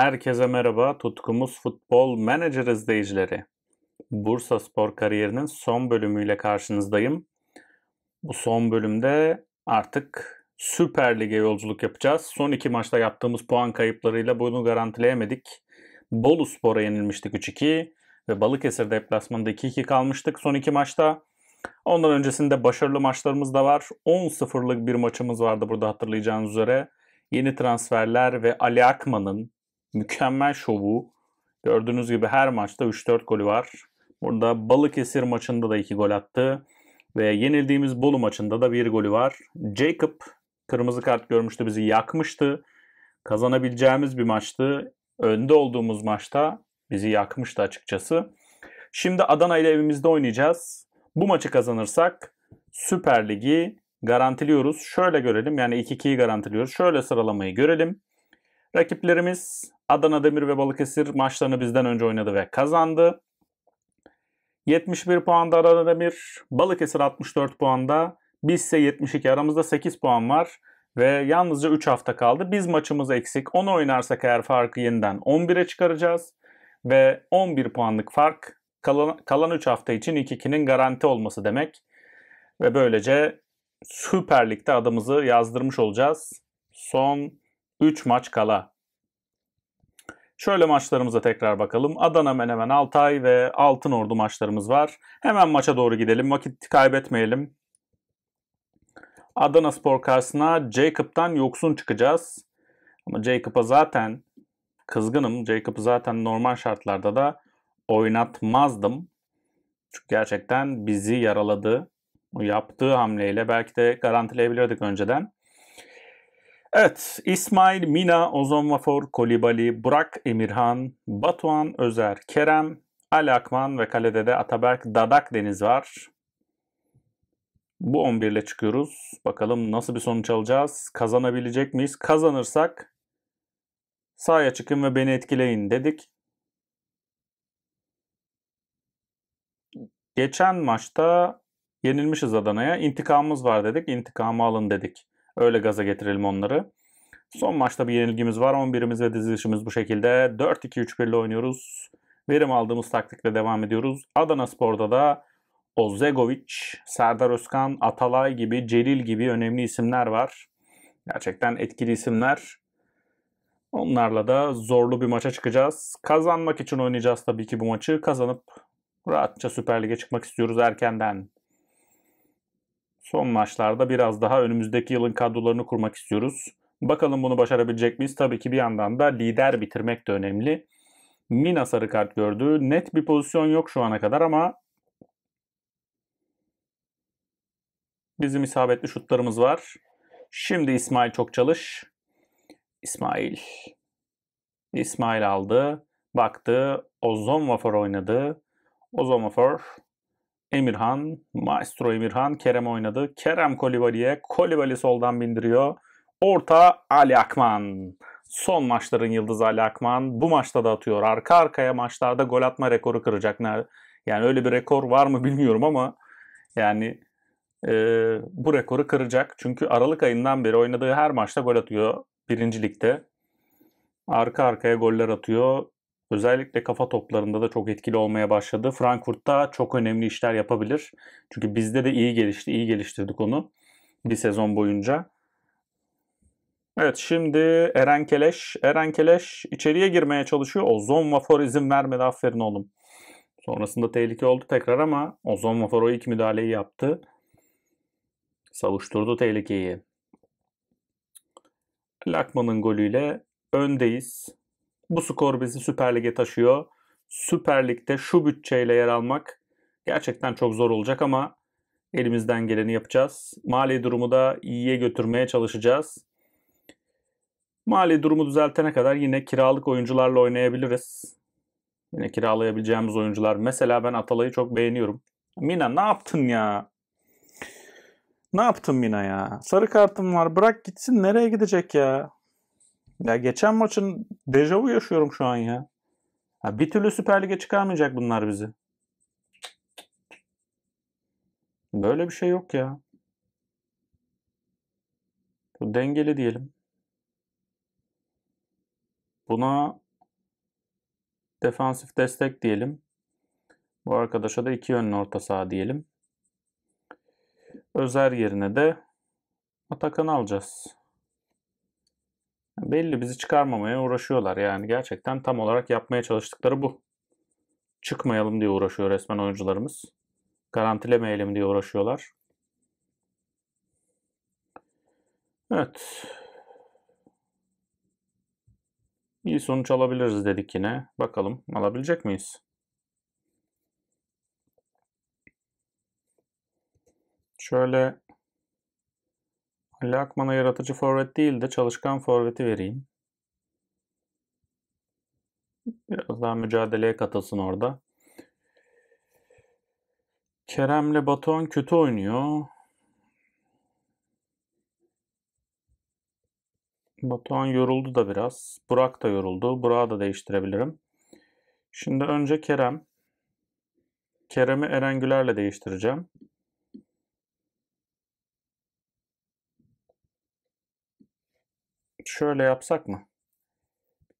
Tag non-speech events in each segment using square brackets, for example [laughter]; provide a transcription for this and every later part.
Herkese merhaba, tutkumuz futbol menajer izleyicileri. Bursa Spor kariyerinin son bölümüyle karşınızdayım. Bu son bölümde artık Süper Lig'e yolculuk yapacağız. Son iki maçta yaptığımız puan kayıplarıyla bunu garantileyemedik. Bolu Spor'a yenilmiştik 3-2 ve Balıkesir deplasmanında 2-2 kalmıştık son iki maçta. Ondan öncesinde başarılı maçlarımız da var. 10-0'lık bir maçımız vardı burada hatırlayacağınız üzere. Yeni transferler ve Ali Akman'ın mükemmel şovu. Gördüğünüz gibi her maçta 3-4 golü var. Burada Balıkesir maçında da 2 gol attı. Ve yenildiğimiz Bolu maçında da bir golü var. Jacob kırmızı kart görmüştü bizi yakmıştı. Kazanabileceğimiz bir maçtı. Önde olduğumuz maçta bizi yakmıştı açıkçası. Şimdi Adana ile evimizde oynayacağız. Bu maçı kazanırsak Süper Ligi garantiliyoruz. Şöyle görelim yani 2-2'yi garantiliyoruz. Şöyle sıralamayı görelim. Rakiplerimiz Adana Demir ve Balıkesir maçlarını bizden önce oynadı ve kazandı. 71 puanda Adana Demir, Balıkesir 64 puanda, biz ise 72 aramızda 8 puan var ve yalnızca 3 hafta kaldı. Biz maçımız eksik. Onu oynarsak eğer farkı yeniden 11'e çıkaracağız ve 11 puanlık fark kalan, kalan 3 hafta için 2-2'nin garanti olması demek. Ve böylece Süper Lig'de adımızı yazdırmış olacağız. Son 3 maç kala. Şöyle maçlarımıza tekrar bakalım. Adana Menemen Altay ve Altın Ordu maçlarımız var. Hemen maça doğru gidelim. Vakit kaybetmeyelim. Adana Spor karşısına Jacob'tan yoksun çıkacağız. Ama Jacob'a zaten kızgınım. Jacob'ı zaten normal şartlarda da oynatmazdım. Çünkü gerçekten bizi yaraladı. Yaptığı hamleyle belki de garantileyebilirdik önceden. Evet, İsmail, Mina, Ozon Vafor, Kolibali, Burak Emirhan, Batuhan Özer, Kerem, Ali Akman ve kalede de Ataberk Dadak Deniz var. Bu 11 ile çıkıyoruz. Bakalım nasıl bir sonuç alacağız? Kazanabilecek miyiz? Kazanırsak sahaya çıkın ve beni etkileyin dedik. Geçen maçta yenilmişiz Adana'ya. İntikamımız var dedik. İntikamı alın dedik. Öyle gaza getirelim onları. Son maçta bir yenilgimiz var. 11'imiz ve dizilişimiz bu şekilde. 4-2-3-1 ile oynuyoruz. Verim aldığımız taktikle devam ediyoruz. Adana Spor'da da Ozegovic, Serdar Özkan, Atalay gibi, Celil gibi önemli isimler var. Gerçekten etkili isimler. Onlarla da zorlu bir maça çıkacağız. Kazanmak için oynayacağız tabii ki bu maçı. Kazanıp rahatça Süper Lig'e çıkmak istiyoruz erkenden. Son maçlarda biraz daha önümüzdeki yılın kadrolarını kurmak istiyoruz. Bakalım bunu başarabilecek miyiz? Tabii ki bir yandan da lider bitirmek de önemli. Mina sarı kart gördü. Net bir pozisyon yok şu ana kadar ama bizim isabetli şutlarımız var. Şimdi İsmail çok çalış. İsmail. İsmail aldı. Baktı. Ozon Vafor oynadı. Ozon Vafor Emirhan, Maestro Emirhan, Kerem oynadı. Kerem Kolibali'ye, Kolibali soldan bindiriyor. Orta Ali Akman. Son maçların yıldızı Ali Akman. Bu maçta da atıyor. Arka arkaya maçlarda gol atma rekoru kıracak. Yani öyle bir rekor var mı bilmiyorum ama yani e, bu rekoru kıracak. Çünkü Aralık ayından beri oynadığı her maçta gol atıyor birinci ligde. Arka arkaya goller atıyor. Özellikle kafa toplarında da çok etkili olmaya başladı. Frankfurt'ta çok önemli işler yapabilir. Çünkü bizde de iyi gelişti, iyi geliştirdik onu bir sezon boyunca. Evet şimdi Eren Keleş. Eren Keleş içeriye girmeye çalışıyor. Ozon Vafor izin vermedi. Aferin oğlum. Sonrasında tehlike oldu tekrar ama Ozon Vafor o ilk müdahaleyi yaptı. Savuşturdu tehlikeyi. Lakman'ın golüyle öndeyiz. Bu skor bizi Süper Lig'e taşıyor. Süper Lig'de şu bütçeyle yer almak gerçekten çok zor olacak ama elimizden geleni yapacağız. Mali durumu da iyiye götürmeye çalışacağız. Mali durumu düzeltene kadar yine kiralık oyuncularla oynayabiliriz. Yine kiralayabileceğimiz oyuncular. Mesela ben Atalay'ı çok beğeniyorum. Mina ne yaptın ya? Ne yaptın Mina ya? Sarı kartım var. Bırak gitsin. Nereye gidecek ya? Ya geçen maçın dejavu yaşıyorum şu an ya. ya bir türlü Süper Lig'e çıkarmayacak bunlar bizi. Böyle bir şey yok ya. Bu dengeli diyelim. Buna defansif destek diyelim. Bu arkadaşa da iki yönlü orta saha diyelim. Özer yerine de Atakan alacağız. Belli bizi çıkarmamaya uğraşıyorlar yani gerçekten tam olarak yapmaya çalıştıkları bu. Çıkmayalım diye uğraşıyor resmen oyuncularımız. Garantilemeyelim diye uğraşıyorlar. Evet. İyi sonuç alabiliriz dedik yine. Bakalım alabilecek miyiz? Şöyle Ali Akman'a yaratıcı forvet değil de çalışkan forveti vereyim. Biraz daha mücadeleye katılsın orada. Kerem'le Batuhan kötü oynuyor. Batuhan yoruldu da biraz. Burak da yoruldu. Burak'ı da değiştirebilirim. Şimdi önce Kerem. Kerem'i Eren Güler'le değiştireceğim. Şöyle yapsak mı?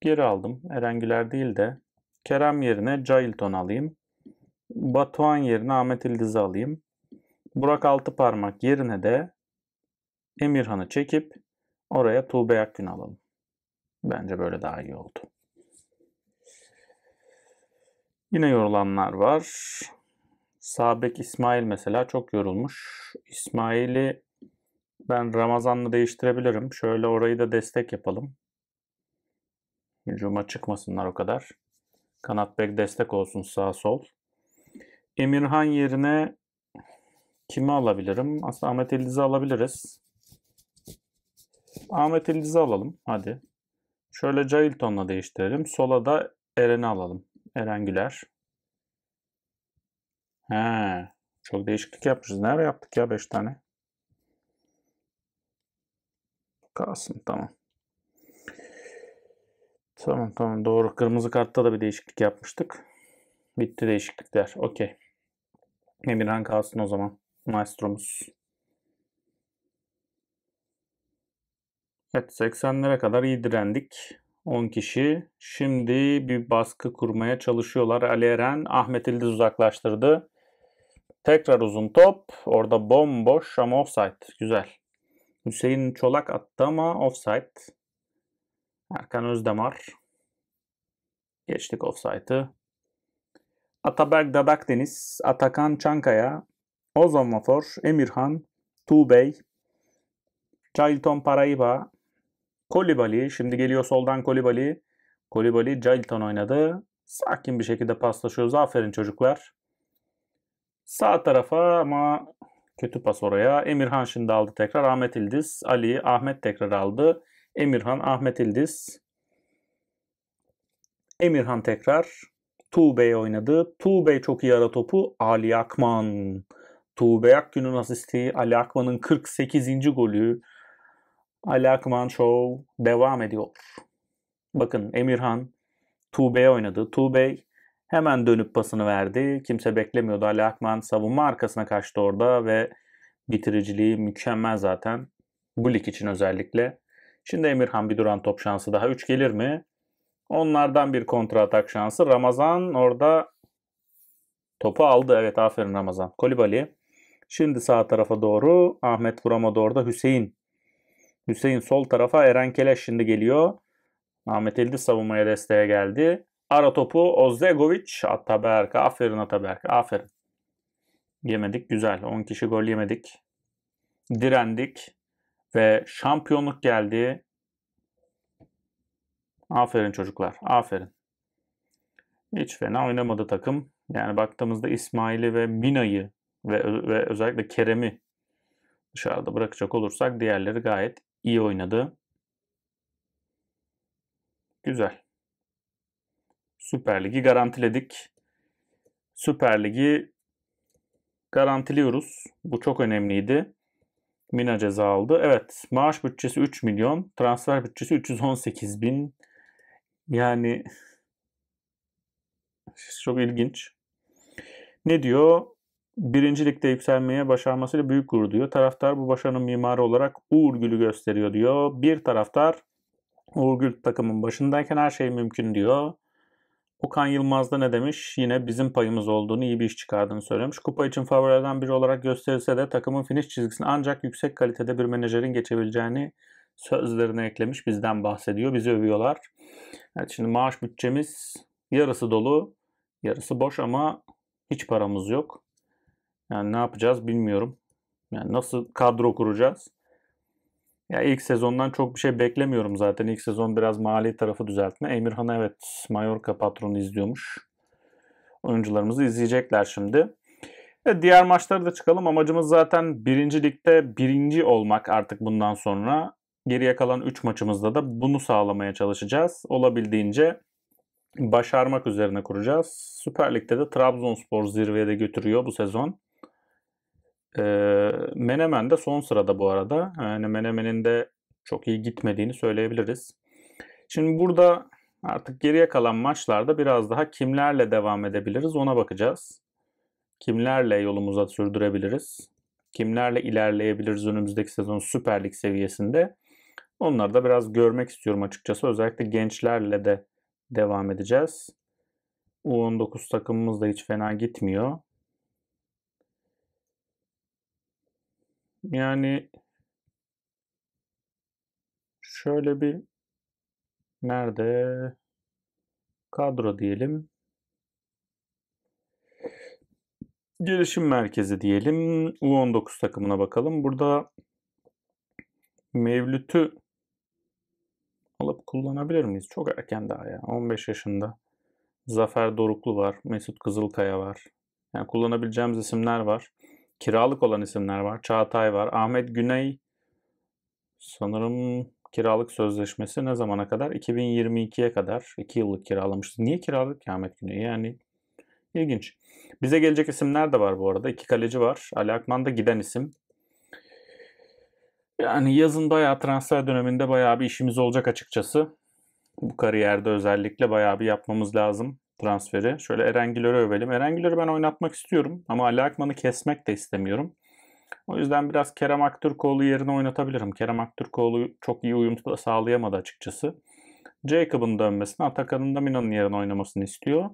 Geri aldım. Eren Güler değil de Kerem yerine Cailton alayım. Batuhan yerine Ahmet İldiz'i alayım. Burak Altıparmak yerine de Emirhan'ı çekip oraya Tuğbe Akgün alalım. Bence böyle daha iyi oldu. Yine yorulanlar var. Sabek İsmail mesela çok yorulmuş. İsmail'i ben Ramazan'la değiştirebilirim. Şöyle orayı da destek yapalım. Hücuma çıkmasınlar o kadar. Kanat bek destek olsun sağ sol. Emirhan yerine kimi alabilirim? Aslında Ahmet Eldiz'i alabiliriz. Ahmet Eldiz'i alalım. Hadi. Şöyle Cailton'la değiştirelim. Sola da Eren'i alalım. Eren Güler. He, çok değişiklik yapmışız. Nerede yaptık ya 5 tane? Kalsın tamam. Tamam tamam doğru. Kırmızı kartta da bir değişiklik yapmıştık. Bitti değişiklikler. Okey. Emirhan kalsın o zaman. Maestromuz. Evet 80'lere kadar iyi direndik. 10 kişi. Şimdi bir baskı kurmaya çalışıyorlar. Ali Eren Ahmet İldiz uzaklaştırdı. Tekrar uzun top. Orada bomboş ama offside. Güzel. Hüseyin Çolak attı ama offside. Erkan Özdemar. Geçtik offside'ı. Ataberk Dadak Deniz, Atakan Çankaya, Ozan Mafor, Emirhan, Tuğbey, Cailton Paraiba, Kolibali. Şimdi geliyor soldan Kolibali. Kolibali Cailton oynadı. Sakin bir şekilde paslaşıyoruz. Aferin çocuklar. Sağ tarafa ama kötü pas oraya. Emirhan şimdi aldı tekrar. Ahmet İldiz. Ali, Ahmet tekrar aldı. Emirhan, Ahmet İldiz. Emirhan tekrar. Tuğbey oynadı. Tuğbey çok iyi ara topu. Ali Akman. Tuğbey Akgün'ün asisti. Ali Akman'ın 48. golü. Ali Akman Show devam ediyor. Bakın Emirhan Tuğbey'e oynadı. Tuğbey hemen dönüp pasını verdi. Kimse beklemiyordu. Ali Akman savunma arkasına kaçtı orada ve bitiriciliği mükemmel zaten. Bu lig için özellikle. Şimdi Emirhan bir duran top şansı daha. 3 gelir mi? Onlardan bir kontra atak şansı. Ramazan orada topu aldı. Evet aferin Ramazan. Kolibali. Şimdi sağ tarafa doğru. Ahmet vuramadı orada. Hüseyin. Hüseyin sol tarafa. Eren Keleş şimdi geliyor. Ahmet Eldi savunmaya desteğe geldi. Ara topu Ozegovic. Ataberk. Aferin Ataberk. Aferin. Yemedik. Güzel. 10 kişi gol yemedik. Direndik. Ve şampiyonluk geldi. Aferin çocuklar. Aferin. Hiç fena oynamadı takım. Yani baktığımızda İsmail'i ve Mina'yı ve, ve özellikle Kerem'i dışarıda bırakacak olursak diğerleri gayet iyi oynadı. Güzel. Süper Lig'i garantiledik. Süper Lig'i garantiliyoruz. Bu çok önemliydi. Mina ceza aldı. Evet maaş bütçesi 3 milyon. Transfer bütçesi 318 bin. Yani [laughs] çok ilginç. Ne diyor? Birinci ligde yükselmeye başarmasıyla büyük gurur diyor. Taraftar bu başarının mimarı olarak Uğur Gül'ü gösteriyor diyor. Bir taraftar Uğur Gül takımın başındayken her şey mümkün diyor. Okan Yılmaz da ne demiş? Yine bizim payımız olduğunu, iyi bir iş çıkardığını söylemiş. Kupa için favorilerden biri olarak gösterilse de takımın finish çizgisini ancak yüksek kalitede bir menajerin geçebileceğini sözlerine eklemiş. Bizden bahsediyor, bizi övüyorlar. Evet şimdi maaş bütçemiz yarısı dolu, yarısı boş ama hiç paramız yok. Yani ne yapacağız bilmiyorum. Yani nasıl kadro kuracağız? Ya ilk sezondan çok bir şey beklemiyorum zaten. İlk sezon biraz mali tarafı düzeltme. Emirhan evet Mallorca patronu izliyormuş. Oyuncularımızı izleyecekler şimdi. Evet, diğer maçlara da çıkalım. Amacımız zaten birinci ligde birinci olmak artık bundan sonra. Geriye kalan 3 maçımızda da bunu sağlamaya çalışacağız. Olabildiğince başarmak üzerine kuracağız. Süper Lig'de de Trabzonspor zirveye de götürüyor bu sezon. E, Menemen de son sırada bu arada. Yani Menemen'in de çok iyi gitmediğini söyleyebiliriz. Şimdi burada artık geriye kalan maçlarda biraz daha kimlerle devam edebiliriz ona bakacağız. Kimlerle yolumuza sürdürebiliriz? Kimlerle ilerleyebiliriz önümüzdeki sezon Süper Lig seviyesinde? Onları da biraz görmek istiyorum açıkçası. Özellikle gençlerle de devam edeceğiz. U19 takımımız da hiç fena gitmiyor. Yani şöyle bir nerede kadro diyelim. Gelişim merkezi diyelim. U19 takımına bakalım. Burada Mevlüt'ü alıp kullanabilir miyiz? Çok erken daha ya. 15 yaşında. Zafer Doruklu var. Mesut Kızılkaya var. Yani kullanabileceğimiz isimler var. Kiralık olan isimler var. Çağatay var. Ahmet Güney sanırım kiralık sözleşmesi ne zamana kadar? 2022'ye kadar 2 yıllık kiralamıştı. Niye kiralık ki Ahmet Güney? Yani ilginç. Bize gelecek isimler de var bu arada. İki kaleci var. Ali Akman da giden isim. Yani yazın bayağı transfer döneminde bayağı bir işimiz olacak açıkçası. Bu kariyerde özellikle bayağı bir yapmamız lazım transferi. Şöyle Erengilör'ü övelim. Erengilör'ü ben oynatmak istiyorum ama Ali Akman'ı kesmek de istemiyorum. O yüzden biraz Kerem Aktürkoğlu yerine oynatabilirim. Kerem Aktürkoğlu çok iyi uyum sağlayamadı açıkçası. Jacob'ın dönmesini, Atakan'ın da Mina'nın yerine oynamasını istiyor.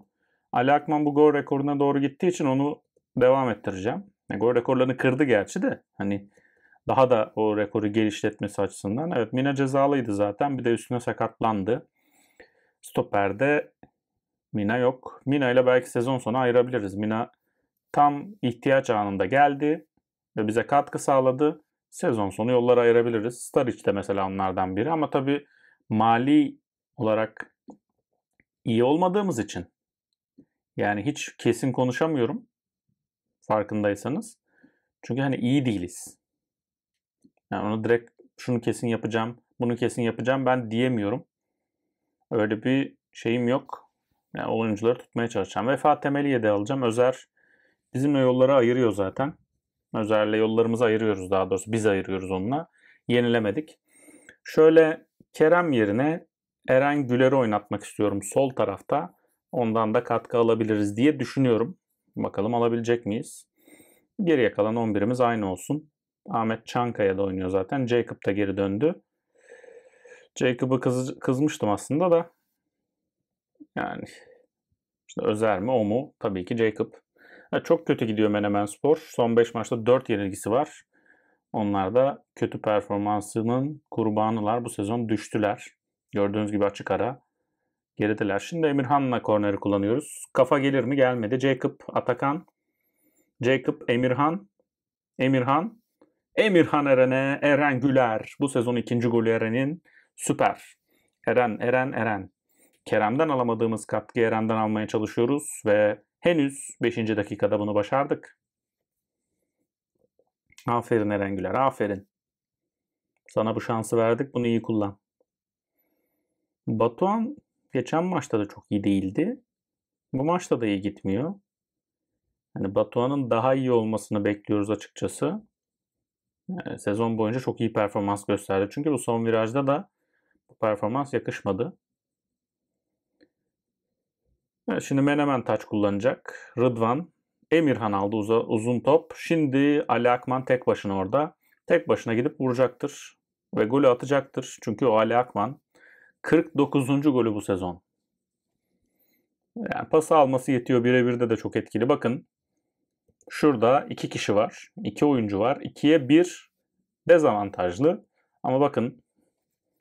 Ali Akman bu gol rekoruna doğru gittiği için onu devam ettireceğim. Yani gol rekorlarını kırdı gerçi de. Hani daha da o rekoru geliştirmesi açısından. Evet Mina cezalıydı zaten. Bir de üstüne sakatlandı. Stoper'de Mina yok. Mina ile belki sezon sonu ayırabiliriz. Mina tam ihtiyaç anında geldi ve bize katkı sağladı. Sezon sonu yolları ayırabiliriz. Staric de mesela onlardan biri ama tabii mali olarak iyi olmadığımız için yani hiç kesin konuşamıyorum farkındaysanız. Çünkü hani iyi değiliz. Yani onu direkt şunu kesin yapacağım, bunu kesin yapacağım ben diyemiyorum. Öyle bir şeyim yok. Yani oyuncuları tutmaya çalışacağım. Vefa Temeli'ye de alacağım. Özer bizimle yolları ayırıyor zaten. Özer'le yollarımızı ayırıyoruz daha doğrusu. Biz ayırıyoruz onunla. Yenilemedik. Şöyle Kerem yerine Eren Güler'i oynatmak istiyorum sol tarafta. Ondan da katkı alabiliriz diye düşünüyorum. Bakalım alabilecek miyiz? Geriye kalan 11'imiz aynı olsun. Ahmet Çankaya da oynuyor zaten. Jacob da geri döndü. Jacob'ı kız, kızmıştım aslında da. Yani işte Özer mi o mu? Tabii ki Jacob. Yani çok kötü gidiyor Menemen Spor. Son 5 maçta 4 yenilgisi var. Onlar da kötü performansının kurbanılar. Bu sezon düştüler. Gördüğünüz gibi açık ara. Gerideler. Şimdi Emirhan'la korneri kullanıyoruz. Kafa gelir mi? Gelmedi. Jacob, Atakan. Jacob, Emirhan. Emirhan. Emirhan Eren'e Eren Güler. Bu sezon ikinci golü Eren'in. Süper. Eren, Eren, Eren. Kerem'den alamadığımız katkıyı Eren'den almaya çalışıyoruz ve henüz 5. dakikada bunu başardık. Aferin Eren Güler, aferin. Sana bu şansı verdik, bunu iyi kullan. Batuhan geçen maçta da çok iyi değildi. Bu maçta da iyi gitmiyor. Yani Batuhan'ın daha iyi olmasını bekliyoruz açıkçası. Yani sezon boyunca çok iyi performans gösterdi. Çünkü bu son virajda da bu performans yakışmadı. Evet, şimdi Menemen taç kullanacak. Rıdvan. Emirhan aldı uza, uzun top. Şimdi Ali Akman tek başına orada. Tek başına gidip vuracaktır. Ve golü atacaktır. Çünkü o Ali Akman 49. golü bu sezon. Yani pası alması yetiyor. Birebirde de çok etkili. Bakın şurada iki kişi var. iki oyuncu var. 2'ye 1 dezavantajlı. Ama bakın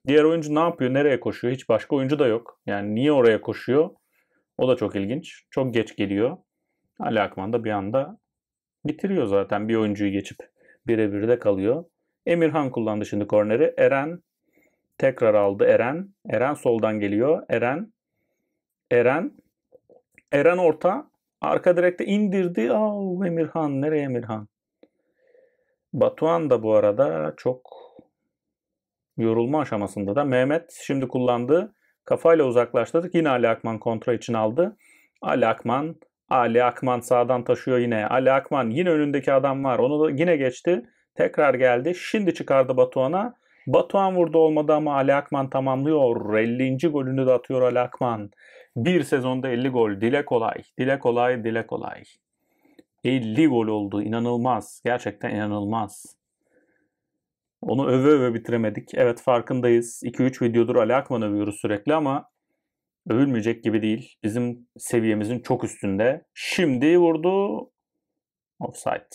diğer oyuncu ne yapıyor? Nereye koşuyor? Hiç başka oyuncu da yok. Yani niye oraya koşuyor? O da çok ilginç. Çok geç geliyor. Ali Akman da bir anda bitiriyor zaten bir oyuncuyu geçip birebir de kalıyor. Emirhan kullandı şimdi korneri. Eren tekrar aldı Eren. Eren soldan geliyor. Eren Eren Eren orta arka direkte indirdi. Aa, Emirhan nereye Emirhan? Batuhan da bu arada çok yorulma aşamasında da. Mehmet şimdi kullandı. Kafayla uzaklaştırdık. Yine Ali Akman kontra için aldı. Ali Akman Ali Akman sağdan taşıyor yine. Ali Akman yine önündeki adam var. Onu da yine geçti. Tekrar geldi. Şimdi çıkardı Batuhan'a. Batuhan vurdu olmadı ama Ali Akman tamamlıyor. 50. golünü de atıyor Ali Akman. Bir sezonda 50 gol. Dile kolay. Dile kolay, dile kolay. 50 gol oldu. İnanılmaz. Gerçekten inanılmaz. Onu öve öve bitiremedik. Evet farkındayız. 2-3 videodur Ali Akman övüyoruz sürekli ama övülmeyecek gibi değil. Bizim seviyemizin çok üstünde. Şimdi vurdu. Offside.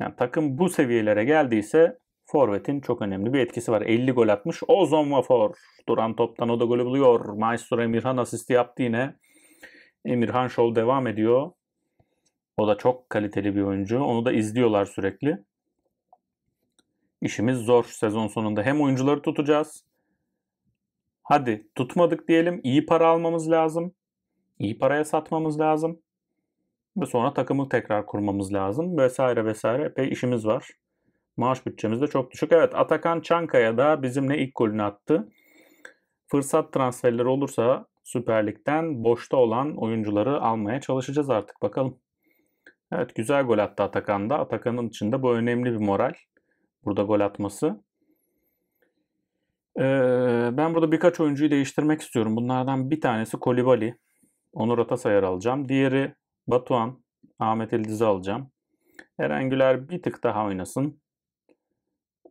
Yani takım bu seviyelere geldiyse Forvet'in çok önemli bir etkisi var. 50 gol atmış. Ozon Vafor. Duran toptan o da golü buluyor. Maestro Emirhan asisti yaptı yine. Emirhan Show devam ediyor. O da çok kaliteli bir oyuncu. Onu da izliyorlar sürekli. İşimiz zor sezon sonunda. Hem oyuncuları tutacağız. Hadi tutmadık diyelim. İyi para almamız lazım. İyi paraya satmamız lazım. Ve sonra takımı tekrar kurmamız lazım. Vesaire vesaire. Epey işimiz var. Maaş bütçemiz de çok düşük. Evet Atakan Çankaya da bizimle ilk golünü attı. Fırsat transferleri olursa Süper Lig'den boşta olan oyuncuları almaya çalışacağız artık bakalım. Evet güzel gol attı Atakan da. Atakan'ın içinde bu önemli bir moral. Burada gol atması. Ee, ben burada birkaç oyuncuyu değiştirmek istiyorum. Bunlardan bir tanesi Kolibali. Onur Atasayar alacağım. Diğeri Batuhan. Ahmet Eldiz'i alacağım. Eren Güler bir tık daha oynasın.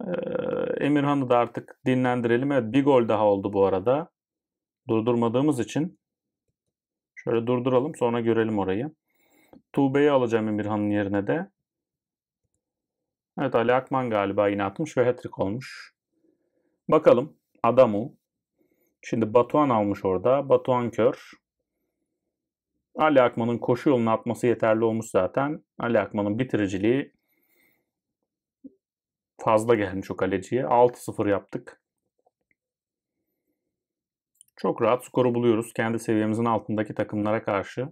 Ee, Emirhan'ı da artık dinlendirelim. Evet bir gol daha oldu bu arada. Durdurmadığımız için. Şöyle durduralım sonra görelim orayı. Tuğbe'yi alacağım Emirhan'ın yerine de. Evet Ali Akman galiba yine atmış ve hat-trick olmuş. Bakalım Adamu. Şimdi Batuhan almış orada. Batuhan kör. Ali Akman'ın koşu yolunu atması yeterli olmuş zaten. Ali Akman'ın bitiriciliği fazla gelmiş o kaleciye. 6-0 yaptık. Çok rahat skoru buluyoruz. Kendi seviyemizin altındaki takımlara karşı.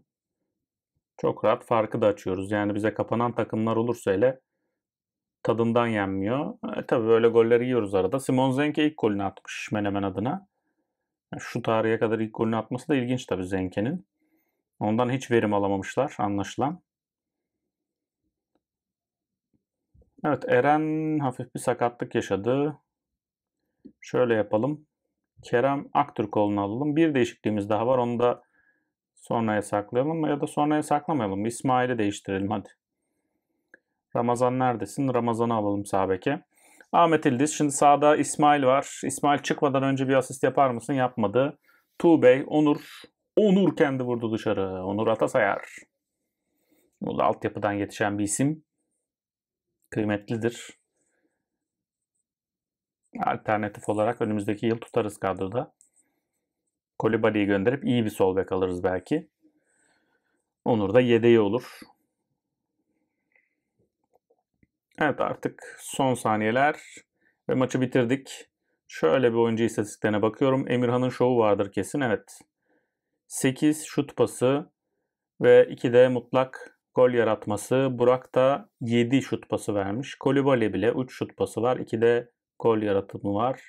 Çok rahat farkı da açıyoruz. Yani bize kapanan takımlar olursa hele tadından yenmiyor. E, tabii böyle golleri yiyoruz arada. Simon Zenke ilk golünü atmış Menemen adına. Şu tarihe kadar ilk golünü atması da ilginç tabii Zenke'nin. Ondan hiç verim alamamışlar anlaşılan. Evet Eren hafif bir sakatlık yaşadı. Şöyle yapalım. Kerem Aktürkoğlu'nu alalım. Bir değişikliğimiz daha var. Onu da sonraya saklayalım ya da sonraya saklamayalım. İsmail'i değiştirelim hadi. Ramazan neredesin? Ramazan'ı alalım sağ. Ahmet İldiz. Şimdi sağda İsmail var. İsmail çıkmadan önce bir asist yapar mısın? Yapmadı. Tuğbey, Onur. Onur kendi vurdu dışarı. Onur Atasayar. Bu da altyapıdan yetişen bir isim. Kıymetlidir. Alternatif olarak önümüzdeki yıl tutarız kadroda. Kolibali'yi gönderip iyi bir sol bek alırız belki. Onur da yedeği olur. Evet artık son saniyeler ve maçı bitirdik. Şöyle bir oyuncu istatistiklerine bakıyorum. Emirhan'ın şovu vardır kesin. Evet. 8 şut pası ve 2 de mutlak gol yaratması. Burak da 7 şut pası vermiş. Kolibali bile 3 şut pası var. 2 de gol yaratımı var.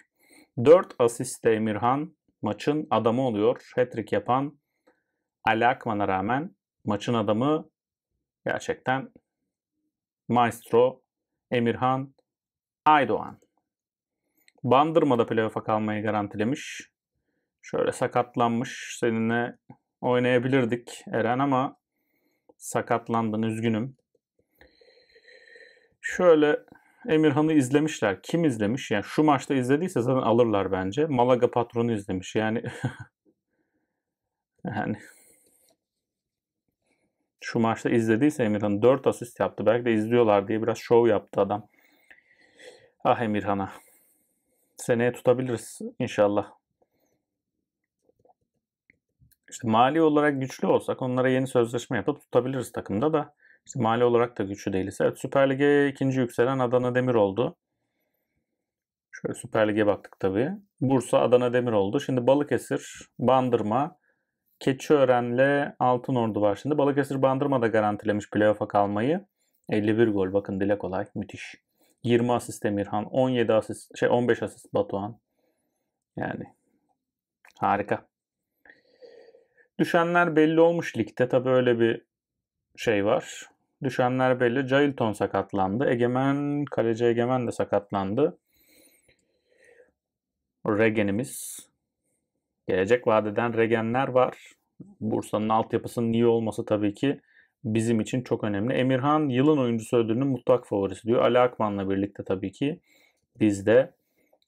4 asist Emirhan maçın adamı oluyor. Hat-trick yapan Ali Akman'a rağmen maçın adamı gerçekten maestro Emirhan Aydoğan. Bandırma'da playoff'a kalmayı garantilemiş. Şöyle sakatlanmış. Seninle oynayabilirdik Eren ama sakatlandın üzgünüm. Şöyle Emirhan'ı izlemişler. Kim izlemiş? Yani şu maçta izlediyse zaten alırlar bence. Malaga patronu izlemiş. Yani [laughs] yani şu maçta izlediyse Emirhan 4 asist yaptı. Belki de izliyorlar diye biraz şov yaptı adam. Ah Emirhan'a. Seneye tutabiliriz inşallah. İşte mali olarak güçlü olsak onlara yeni sözleşme yapıp tutabiliriz takımda da. Mali olarak da güçlü değiliz. Evet Süper Lig'e ikinci yükselen Adana Demir oldu. Şöyle Süper Lig'e baktık tabii. Bursa Adana Demir oldu. Şimdi Balıkesir, Bandırma, Keçiören'le Altınordu var şimdi. Balıkesir Bandırma da garantilemiş playoff'a kalmayı. 51 gol bakın dile kolay. Müthiş. 20 asist Emirhan, 17 asist, şey 15 asist Batuhan. Yani harika. Düşenler belli olmuş ligde. Tabi öyle bir şey var. Düşenler belli. Cailton sakatlandı. Egemen, kaleci Egemen de sakatlandı. Regen'imiz. Gelecek vadeden Regenler var. Bursa'nın altyapısının iyi olması tabii ki bizim için çok önemli. Emirhan yılın oyuncusu ödülünün mutlak favorisi diyor. Ali Akman'la birlikte tabii ki bizde.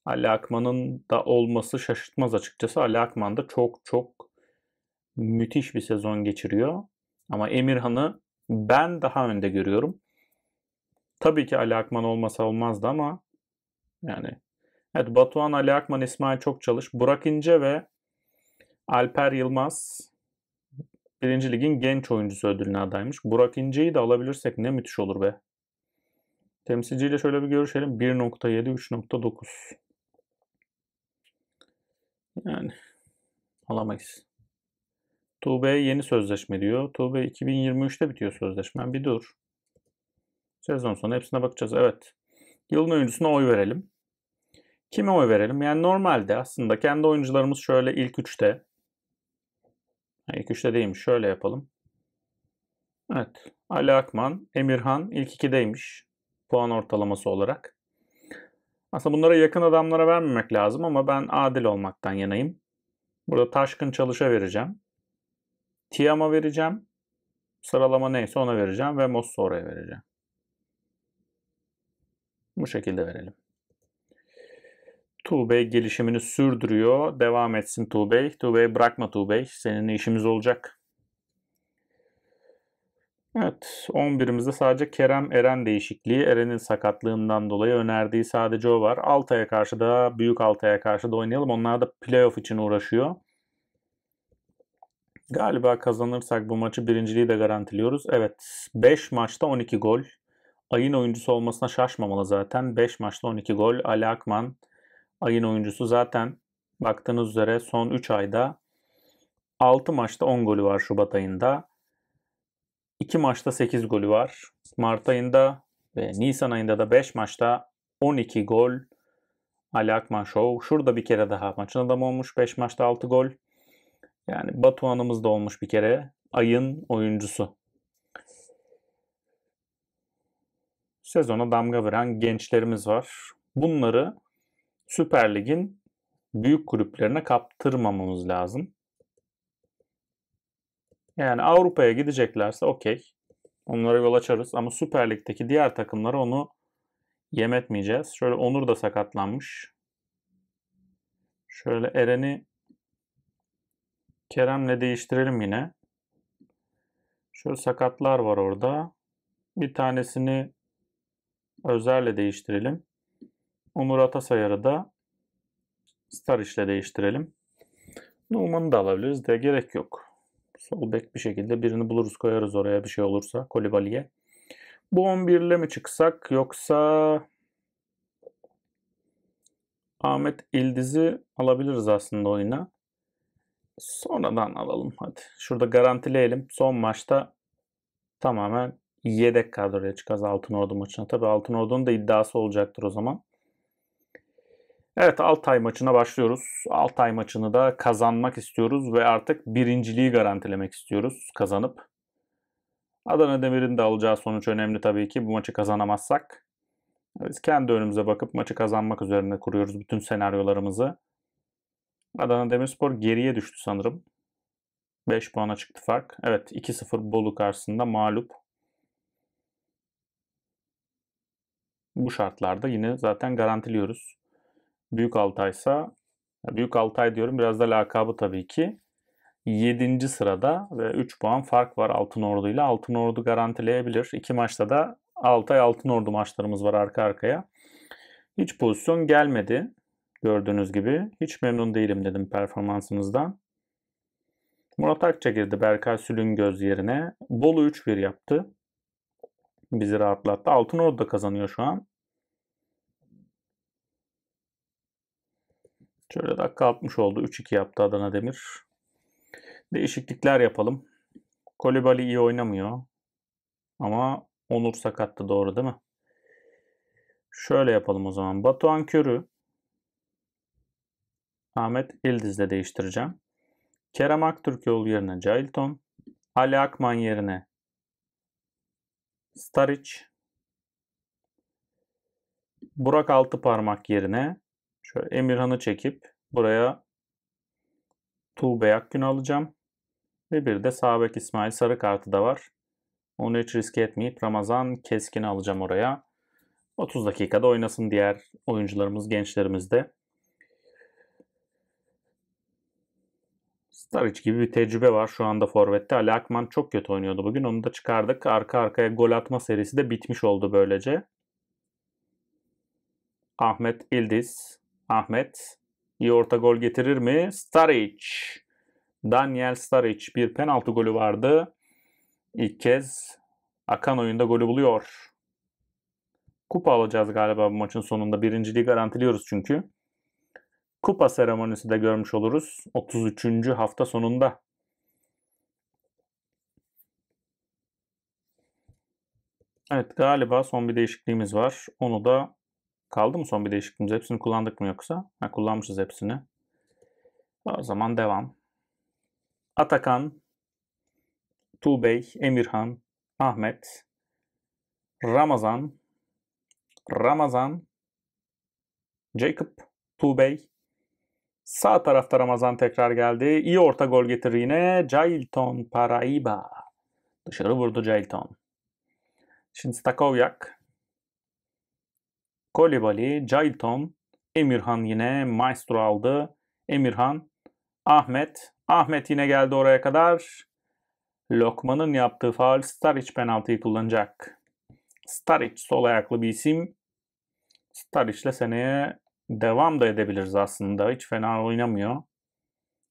Ali Akman'ın da olması şaşırtmaz açıkçası. Ali Akman da çok çok müthiş bir sezon geçiriyor. Ama Emirhan'ı ben daha önde görüyorum. Tabii ki Ali Akman olmasa olmazdı ama yani evet Batuhan, Ali Akman, İsmail çok çalış. Burak İnce ve Alper Yılmaz Birinci Lig'in genç oyuncusu ödülüne adaymış. Burak İnce'yi de alabilirsek ne müthiş olur be. Temsilciyle şöyle bir görüşelim. 1.7, 3.9. Yani alamayız. Tuğbe yeni sözleşme diyor. Tuğbe 2023'te bitiyor sözleşme. Bir dur. Sezon sonu hepsine bakacağız. Evet. Yılın oyuncusuna oy verelim. Kime oy verelim? Yani normalde aslında kendi oyuncularımız şöyle ilk üçte. İlk üçte değilmiş. Şöyle yapalım. Evet. Ali Akman, Emirhan ilk ikideymiş. Puan ortalaması olarak. Aslında bunlara yakın adamlara vermemek lazım ama ben adil olmaktan yanayım. Burada Taşkın Çalış'a vereceğim. Tiam'a vereceğim. Sıralama neyse ona vereceğim ve Mossora'ya vereceğim. Bu şekilde verelim. Tuğbey gelişimini sürdürüyor. Devam etsin Tuğbey. Tuğbey bırakma Tuğbey. Seninle işimiz olacak. Evet 11'imizde sadece Kerem Eren değişikliği. Eren'in sakatlığından dolayı önerdiği sadece o var. Altay'a karşı da büyük Altay'a karşı da oynayalım. Onlar da playoff için uğraşıyor. Galiba kazanırsak bu maçı birinciliği de garantiliyoruz. Evet 5 maçta 12 gol. Ayın oyuncusu olmasına şaşmamalı zaten. 5 maçta 12 gol. Ali Akman ayın oyuncusu zaten baktığınız üzere son 3 ayda 6 maçta 10 golü var Şubat ayında. 2 maçta 8 golü var. Mart ayında ve Nisan ayında da 5 maçta 12 gol. Ali Akman Show. Şurada bir kere daha maçın adamı olmuş. 5 maçta 6 gol. Yani Batuhan'ımız da olmuş bir kere. Ayın oyuncusu. Sezona damga veren gençlerimiz var. Bunları Süper Lig'in büyük kulüplerine kaptırmamamız lazım. Yani Avrupa'ya gideceklerse okey. Onlara yol açarız ama Süper Lig'deki diğer takımlara onu yem etmeyeceğiz. Şöyle Onur da sakatlanmış. Şöyle Eren'i Kerem'le değiştirelim yine. Şöyle sakatlar var orada. Bir tanesini Özer'le değiştirelim. Onur Atasayar'ı da Starish'le değiştirelim. Numan'ı da alabiliriz de gerek yok. Sol bek bir şekilde birini buluruz koyarız oraya bir şey olursa Kolibali'ye. Bu 11 ile mi çıksak yoksa Ahmet İldiz'i alabiliriz aslında oyuna. Sonradan alalım hadi. Şurada garantileyelim. Son maçta tamamen yedek kadroya çıkacağız Altınordu maçına. Tabii Altınordu'nun da iddiası olacaktır o zaman. Evet Altay maçına başlıyoruz. Altay maçını da kazanmak istiyoruz ve artık birinciliği garantilemek istiyoruz kazanıp. Adana Demir'in de alacağı sonuç önemli tabii ki bu maçı kazanamazsak. Biz kendi önümüze bakıp maçı kazanmak üzerine kuruyoruz bütün senaryolarımızı. Adana Demirspor geriye düştü sanırım. 5 puana çıktı fark. Evet 2-0 Bolu karşısında mağlup. bu şartlarda yine zaten garantiliyoruz. Büyük Altay'sa Büyük Altay diyorum biraz da lakabı tabii ki. 7. sırada ve 3 puan fark var Altın Ordu ile. Altın Ordu garantileyebilir. İki maçta da Altay Altın Ordu maçlarımız var arka arkaya. Hiç pozisyon gelmedi. Gördüğünüz gibi. Hiç memnun değilim dedim performansımızdan. Murat Akça girdi Berkay Sülüngöz yerine. Bolu 3-1 yaptı. Bizi rahatlattı. Altın Ordu kazanıyor şu an. Şöyle dakika 60 oldu. 3-2 yaptı Adana Demir. Değişiklikler yapalım. Kolibali iyi oynamıyor. Ama Onur sakattı doğru değil mi? Şöyle yapalım o zaman. Batuhan Körü Ahmet İldiz'le değiştireceğim. Kerem Aktürkoğlu yerine Cailton. Ali Akman yerine Staric. Burak Altıparmak yerine şöyle Emirhan'ı çekip buraya Tuğbe Akgün alacağım. Ve bir de Sabek İsmail sarı kartı da var. Onu hiç riske etmeyip Ramazan Keskin'i alacağım oraya. 30 dakikada oynasın diğer oyuncularımız, gençlerimiz de. Staric gibi bir tecrübe var şu anda Forvet'te. Ali Akman çok kötü oynuyordu bugün. Onu da çıkardık. Arka arkaya gol atma serisi de bitmiş oldu böylece. Ahmet İldiz. Ahmet iyi orta gol getirir mi? Staric. Daniel Staric bir penaltı golü vardı. İlk kez akan oyunda golü buluyor. Kupa alacağız galiba bu maçın sonunda. Birinciliği garantiliyoruz çünkü. Kupa seremonisi de görmüş oluruz. 33. hafta sonunda. Evet galiba son bir değişikliğimiz var. Onu da kaldı mı son bir değişikliğimiz? Hepsini kullandık mı yoksa? Ha, kullanmışız hepsini. O zaman devam. Atakan, Tuğbey, Emirhan, Ahmet, Ramazan, Ramazan, Jacob, Tuğbey. Sağ tarafta Ramazan tekrar geldi. İyi orta gol getirir yine. Jailton Paraiba. Dışarı vurdu Jailton. Şimdi Stakovyak. Kolibali, Jailton, Emirhan yine Maestro aldı. Emirhan, Ahmet. Ahmet yine geldi oraya kadar. Lokman'ın yaptığı faul Staric penaltıyı kullanacak. Staric sol ayaklı bir isim. Staric'le seneye devam da edebiliriz aslında. Hiç fena oynamıyor.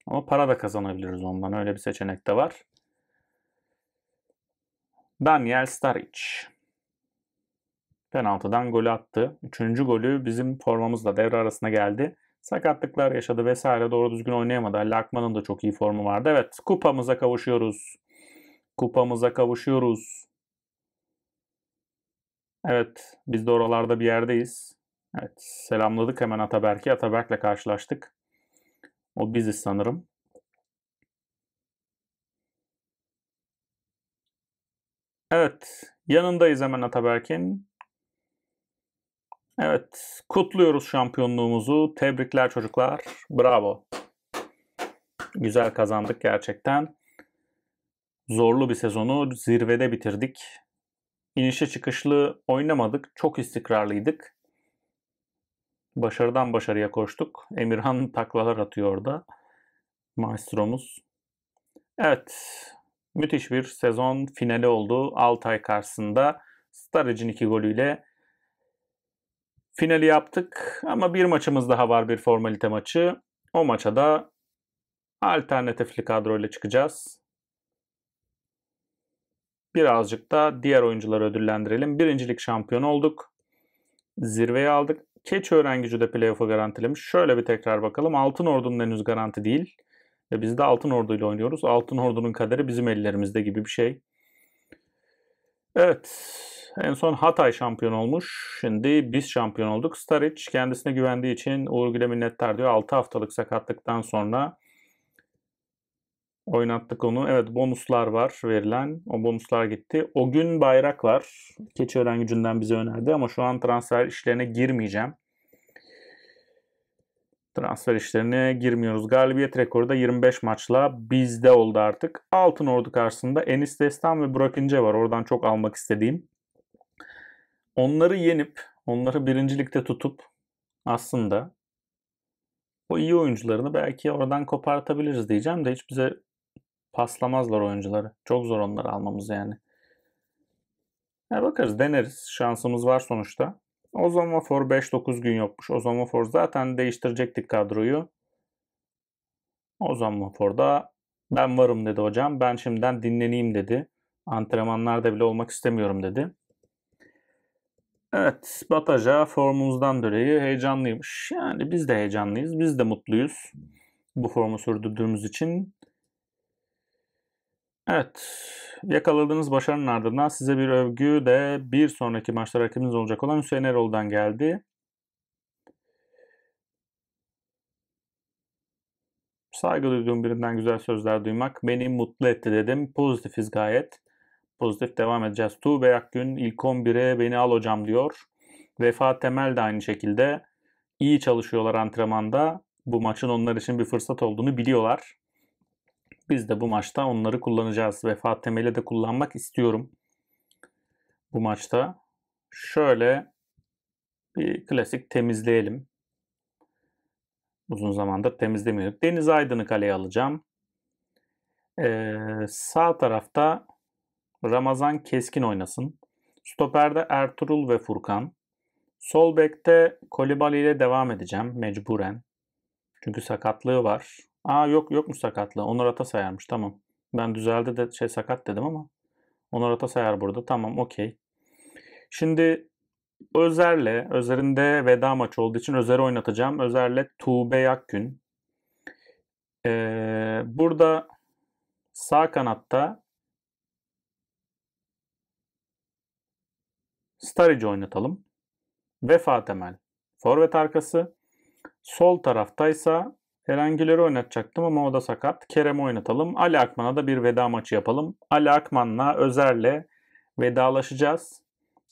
Ama para da kazanabiliriz ondan. Öyle bir seçenek de var. Daniel Staric. Penaltıdan golü attı. Üçüncü golü bizim formamızla devre arasına geldi. Sakatlıklar yaşadı vesaire doğru düzgün oynayamadı. Ali da çok iyi formu vardı. Evet kupamıza kavuşuyoruz. Kupamıza kavuşuyoruz. Evet biz de oralarda bir yerdeyiz. Evet selamladık hemen Ataberk'i. Ataberk'le karşılaştık. O biziz sanırım. Evet yanındayız hemen Ataberk'in. Evet kutluyoruz şampiyonluğumuzu. Tebrikler çocuklar. Bravo. Güzel kazandık gerçekten. Zorlu bir sezonu zirvede bitirdik. İnişe çıkışlı oynamadık. Çok istikrarlıydık. Başarıdan başarıya koştuk. Emirhan taklalar atıyor orada. Maestromuz. Evet. Müthiş bir sezon finali oldu. Altay karşısında. Staric'in iki golüyle finali yaptık. Ama bir maçımız daha var. Bir formalite maçı. O maça da alternatifli kadroyla çıkacağız. Birazcık da diğer oyuncuları ödüllendirelim. Birincilik şampiyonu olduk. Zirveye aldık. Keçiören gücü de playoff'u garantilemiş. Şöyle bir tekrar bakalım. Altın Ordu'nun henüz garanti değil. Ve biz de Altın Ordu ile oynuyoruz. Altın Ordu'nun kaderi bizim ellerimizde gibi bir şey. Evet. En son Hatay şampiyon olmuş. Şimdi biz şampiyon olduk. Staric kendisine güvendiği için Uğur Gül'e minnettar diyor. 6 haftalık sakatlıktan sonra Oynattık onu. Evet bonuslar var verilen. O bonuslar gitti. O gün bayrak var. Keçiören gücünden bize önerdi ama şu an transfer işlerine girmeyeceğim. Transfer işlerine girmiyoruz. Galibiyet rekoru da 25 maçla bizde oldu artık. Altın Ordu karşısında Enis Destan ve Burak İnce var. Oradan çok almak istediğim. Onları yenip onları birincilikte tutup aslında o iyi oyuncularını belki oradan kopartabiliriz diyeceğim de hiç bize paslamazlar oyuncuları. Çok zor onları almamız yani. Ya bakarız deneriz. Şansımız var sonuçta. Ozan Vafor 5-9 gün yokmuş. Ozan Vafor zaten değiştirecektik kadroyu. Ozan Vafor da ben varım dedi hocam. Ben şimdiden dinleneyim dedi. Antrenmanlarda bile olmak istemiyorum dedi. Evet, Bataja formumuzdan dolayı heyecanlıymış. Yani biz de heyecanlıyız, biz de mutluyuz bu formu sürdürdüğümüz için. Evet, yakaladığınız başarının ardından size bir övgü de bir sonraki maçta rakibiniz olacak olan Hüseyin Erol'dan geldi. Saygı duyduğum birinden güzel sözler duymak beni mutlu etti dedim. Pozitifiz gayet. Pozitif devam edeceğiz. Tuğbe Akgün ilk 11'e beni al hocam diyor. Vefa Temel de aynı şekilde. iyi çalışıyorlar antrenmanda. Bu maçın onlar için bir fırsat olduğunu biliyorlar. Biz de bu maçta onları kullanacağız. Vefa Temel'i de kullanmak istiyorum. Bu maçta. Şöyle bir klasik temizleyelim. Uzun zamandır temizlemiyorduk. Deniz Aydın'ı kaleye alacağım. Ee, sağ tarafta Ramazan Keskin oynasın. Stoper'de Ertuğrul ve Furkan. Sol bekte Kolibali ile devam edeceğim mecburen. Çünkü sakatlığı var. Aa yok yokmuş sakatlığı. Onur Ata sayarmış tamam. Ben düzeldi de şey sakat dedim ama. Onur Ata sayar burada. Tamam okey. Şimdi Özer'le, Özer'in veda maçı olduğu için Özer'i oynatacağım. Özer'le Tuğbe Yakgün. Ee, burada sağ kanatta Sturridge oynatalım. Vefa Temel. Forvet arkası. Sol taraftaysa Erengileri oynatacaktım ama o da sakat. Kerem oynatalım. Ali Akman'a da bir veda maçı yapalım. Ali Akman'la Özer'le vedalaşacağız.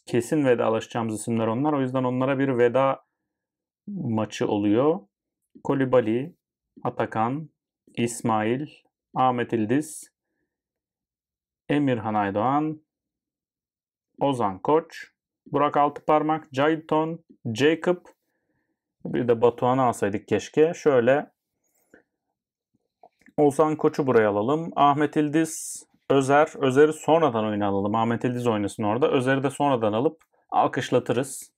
Kesin vedalaşacağımız isimler onlar. O yüzden onlara bir veda maçı oluyor. Kolibali, Atakan, İsmail, Ahmet İldiz, Emirhan Aydoğan, Ozan Koç, Burak Altıparmak, Jayton, Jacob bir de Batuhan'ı alsaydık keşke. Şöyle Ozan Koç'u buraya alalım. Ahmet İldiz, Özer. Özer'i sonradan oyuna alalım. Ahmet İldiz oynasın orada. Özer'i de sonradan alıp alkışlatırız.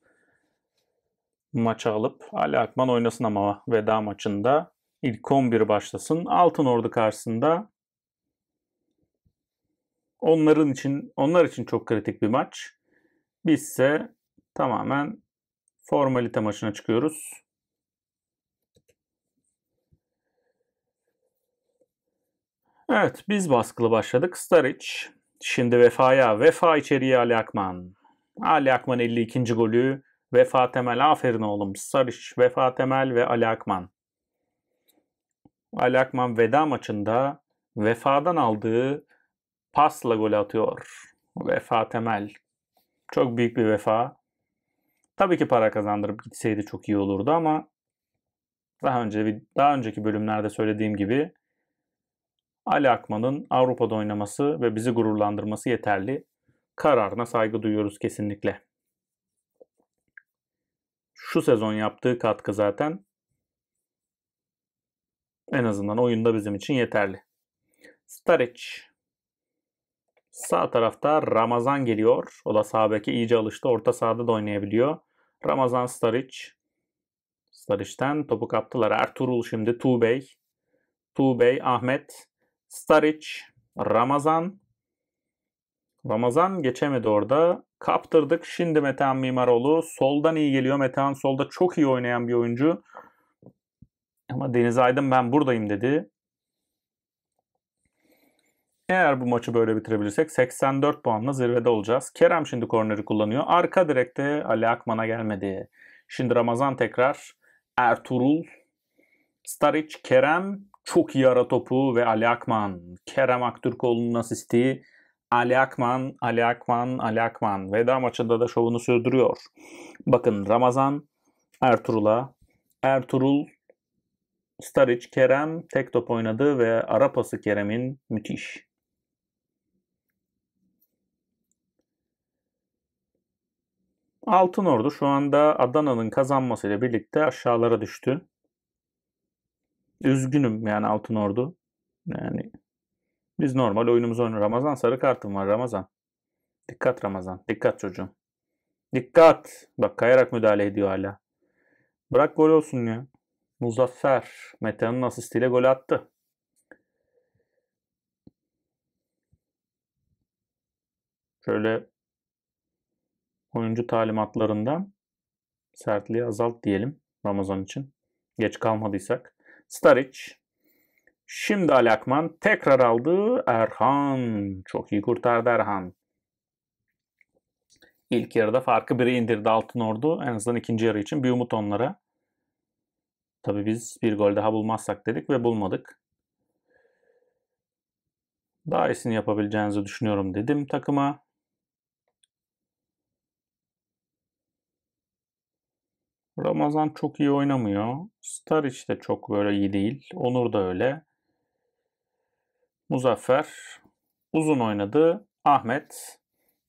Maça alıp Ali Akman oynasın ama veda maçında. ilk 11 başlasın. Altın Ordu karşısında onların için onlar için çok kritik bir maç. Bizse tamamen formalite maçına çıkıyoruz. Evet biz baskılı başladık. Staric. Şimdi Vefa'ya. Vefa içeriye Ali Akman. Ali Akman 52. golü. Vefa Temel aferin oğlum. Staric, Vefa Temel ve Ali Akman. Ali Akman veda maçında Vefa'dan aldığı pasla gol atıyor. Vefa Temel çok büyük bir vefa. Tabii ki para kazandırıp gitseydi çok iyi olurdu ama daha önce daha önceki bölümlerde söylediğim gibi Ali Akman'ın Avrupa'da oynaması ve bizi gururlandırması yeterli. Kararına saygı duyuyoruz kesinlikle. Şu sezon yaptığı katkı zaten en azından oyunda bizim için yeterli. Staric Sağ tarafta Ramazan geliyor. O da sağ beke iyice alıştı. Orta sahada da oynayabiliyor. Ramazan Staric. Staric'ten topu kaptılar. Ertuğrul şimdi Tuğbey. Tuğbey, Ahmet, Staric, Ramazan. Ramazan geçemedi orada. Kaptırdık. Şimdi Metehan Mimaroğlu. Soldan iyi geliyor. Metehan solda çok iyi oynayan bir oyuncu. Ama Deniz Aydın ben buradayım dedi. Eğer bu maçı böyle bitirebilirsek 84 puanla zirvede olacağız. Kerem şimdi korneri kullanıyor. Arka direkte Ali Akman'a gelmedi. Şimdi Ramazan tekrar. Ertuğrul, Staric, Kerem çok iyi ara topu ve Ali Akman. Kerem Aktürkoğlu'nun asisti. Ali Akman, Ali Akman, Ali Akman. Veda maçında da şovunu sürdürüyor. Bakın Ramazan Ertuğrul'a. Ertuğrul, Staric, Kerem tek top oynadı ve ara pası Kerem'in müthiş. Altın Ordu şu anda Adana'nın kazanmasıyla birlikte aşağılara düştü. Üzgünüm yani Altın Ordu. Yani biz normal oyunumuzu oynuyoruz. Ramazan sarı kartım var Ramazan. Dikkat Ramazan. Dikkat çocuğum. Dikkat. Bak kayarak müdahale ediyor hala. Bırak gol olsun ya. Muzaffer. Mete'nin asistiyle gol attı. Şöyle oyuncu talimatlarından sertliği azalt diyelim Ramazan için. Geç kalmadıysak. Staric. Şimdi Ali Akman tekrar aldı. Erhan. Çok iyi kurtardı Erhan. İlk yarıda farkı biri indirdi Altın Ordu. En azından ikinci yarı için bir umut onlara. Tabi biz bir gol daha bulmazsak dedik ve bulmadık. Daha iyisini yapabileceğinizi düşünüyorum dedim takıma. Ramazan çok iyi oynamıyor. Staric de çok böyle iyi değil. Onur da öyle. Muzaffer uzun oynadı. Ahmet.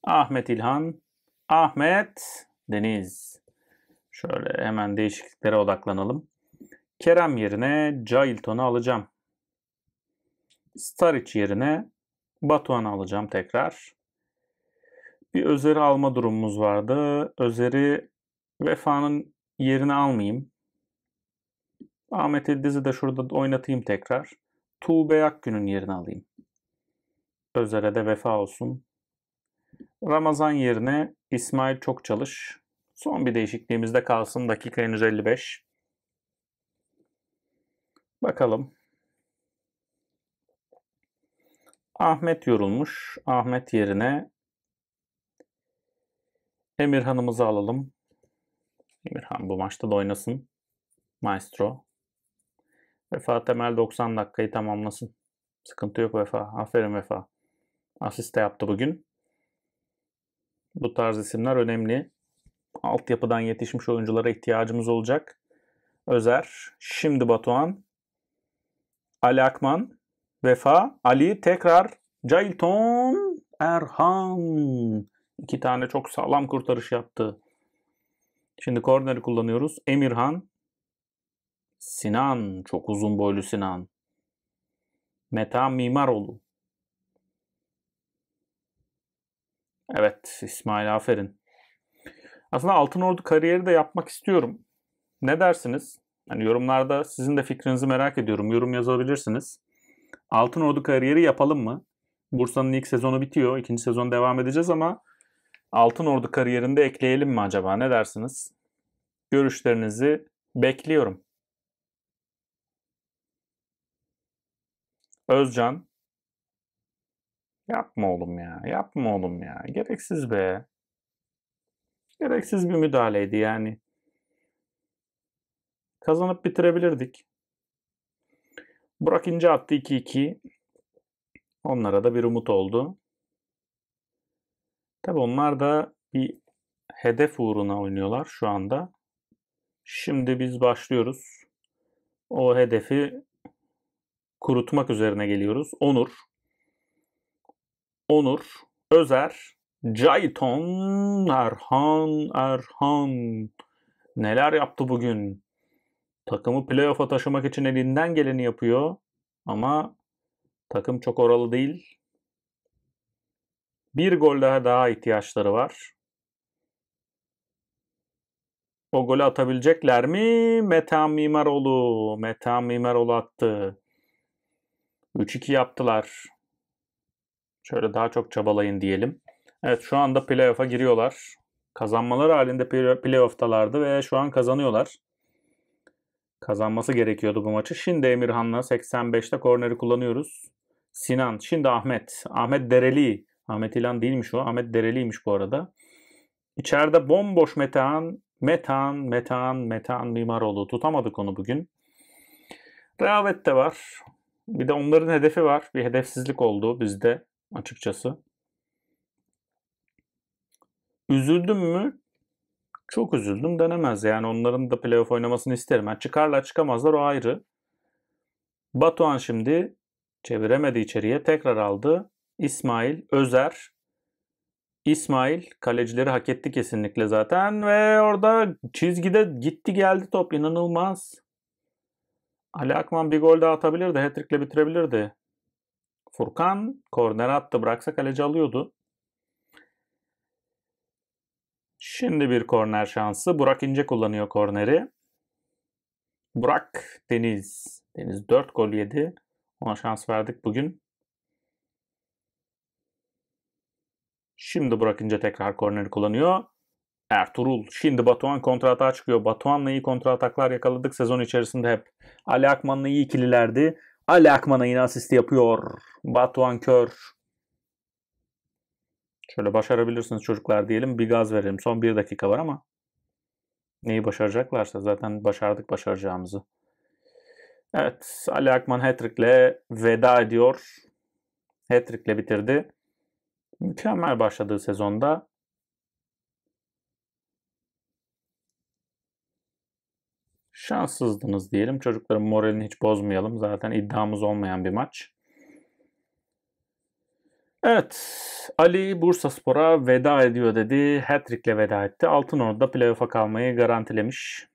Ahmet İlhan. Ahmet Deniz. Şöyle hemen değişikliklere odaklanalım. Kerem yerine Cailton'u alacağım. Staric yerine Batuhan'ı alacağım tekrar. Bir Özer'i alma durumumuz vardı. Özer'i Vefa'nın yerine almayayım. Ahmet İldiz'i de şurada oynatayım tekrar. Tuğbe Akgün'ün yerine alayım. Özer'e de vefa olsun. Ramazan yerine İsmail çok çalış. Son bir değişikliğimizde kalsın. Dakika henüz 55. Bakalım. Ahmet yorulmuş. Ahmet yerine Emirhan'ımızı alalım. Emirhan bu maçta da oynasın. Maestro. Vefa Temel 90 dakikayı tamamlasın. Sıkıntı yok Vefa. Aferin Vefa. Asist de yaptı bugün. Bu tarz isimler önemli. Altyapıdan yetişmiş oyunculara ihtiyacımız olacak. Özer, şimdi Batuhan, Ali Akman, Vefa, Ali tekrar, Cailton, Erhan. İki tane çok sağlam kurtarış yaptı. Şimdi korneri kullanıyoruz. Emirhan, Sinan, çok uzun boylu Sinan. Meta Mimaroğlu. Evet İsmail aferin. Aslında Altın Ordu kariyeri de yapmak istiyorum. Ne dersiniz? Yani yorumlarda sizin de fikrinizi merak ediyorum. Yorum yazabilirsiniz. Altın Ordu kariyeri yapalım mı? Bursa'nın ilk sezonu bitiyor. İkinci sezon devam edeceğiz ama Altın Ordu kariyerinde ekleyelim mi acaba? Ne dersiniz? Görüşlerinizi bekliyorum. Özcan Yapma oğlum ya. Yapma oğlum ya. Gereksiz be. Gereksiz bir müdahaleydi yani. Kazanıp bitirebilirdik. Burak İnce attı 2-2. Onlara da bir umut oldu. Tabi onlar da bir hedef uğruna oynuyorlar şu anda. Şimdi biz başlıyoruz. O hedefi kurutmak üzerine geliyoruz. Onur Onur, Özer, Cayton, Erhan, Erhan. Neler yaptı bugün? Takımı playoff'a taşımak için elinden geleni yapıyor. Ama takım çok oralı değil. Bir gol daha daha ihtiyaçları var. O golü atabilecekler mi? Metehan Mimaroğlu. Metehan Mimaroğlu attı. 3-2 yaptılar. Şöyle daha çok çabalayın diyelim. Evet şu anda playoff'a giriyorlar. Kazanmaları halinde playoff'talardı ve şu an kazanıyorlar. Kazanması gerekiyordu bu maçı. Şimdi Emirhan'la 85'te korneri kullanıyoruz. Sinan, şimdi Ahmet. Ahmet Dereli. Ahmet İlan değilmiş o. Ahmet Dereli'ymiş bu arada. İçeride bomboş Metehan. Metan, Metan, Metan Mimaroğlu. Tutamadık onu bugün. Rehavet de var. Bir de onların hedefi var. Bir hedefsizlik oldu bizde açıkçası. Üzüldüm mü? Çok üzüldüm denemez. Yani onların da playoff oynamasını isterim. Yani çıkarlar çıkamazlar o ayrı. Batuhan şimdi çeviremedi içeriye. Tekrar aldı. İsmail, Özer. İsmail kalecileri hak etti kesinlikle zaten ve orada çizgide gitti geldi top inanılmaz. Ali Akman bir gol daha atabilirdi. Hat-trick'le bitirebilirdi. Furkan korner attı. Bıraksa kaleci alıyordu. Şimdi bir korner şansı. Burak İnce kullanıyor korneri. Burak Deniz. Deniz 4 gol yedi. Ona şans verdik bugün. Şimdi Burak İnce tekrar korneri kullanıyor. Ertuğrul. Şimdi Batuhan kontratağa çıkıyor. Batuhan'la iyi kontrataklar yakaladık sezon içerisinde hep. Ali Akman'la iyi ikililerdi. Ali Akman'a yine asist yapıyor. Batuhan Kör. Şöyle başarabilirsiniz çocuklar diyelim. Bir gaz verelim. Son bir dakika var ama. Neyi başaracaklarsa zaten başardık başaracağımızı. Evet Ali Akman hat-trick'le veda ediyor. Hat-trick'le bitirdi. Mükemmel başladığı sezonda şanssızdınız diyelim. Çocukların moralini hiç bozmayalım. Zaten iddiamız olmayan bir maç. Evet. Ali Bursa Spor'a veda ediyor dedi. Hat-trick'le veda etti. Altınordu'da playoff'a kalmayı garantilemiş.